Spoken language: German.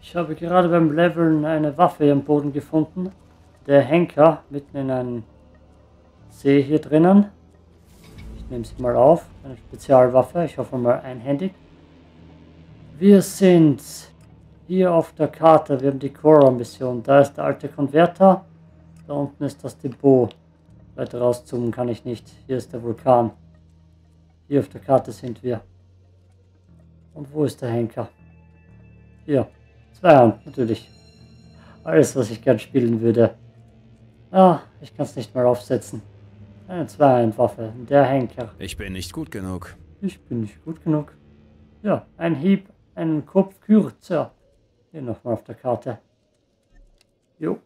Ich habe gerade beim Leveln eine Waffe im Boden gefunden. Der Henker mitten in einem See hier drinnen. Ich nehme sie mal auf. Eine Spezialwaffe. Ich hoffe mal einhändig. Wir sind hier auf der Karte. Wir haben die Cora-Mission. Da ist der alte Konverter. Da unten ist das Depot. Weiter rauszoomen kann ich nicht. Hier ist der Vulkan. Hier auf der Karte sind wir. Und wo ist der Henker? Hier. Zweihand, natürlich. Alles, was ich gern spielen würde. Ah, ich kann es nicht mal aufsetzen. Eine Zweihandwaffe, der Henker. Ich bin nicht gut genug. Ich bin nicht gut genug. Ja, ein Hieb, einen Kopf kürzer. Hier nochmal auf der Karte. Jo,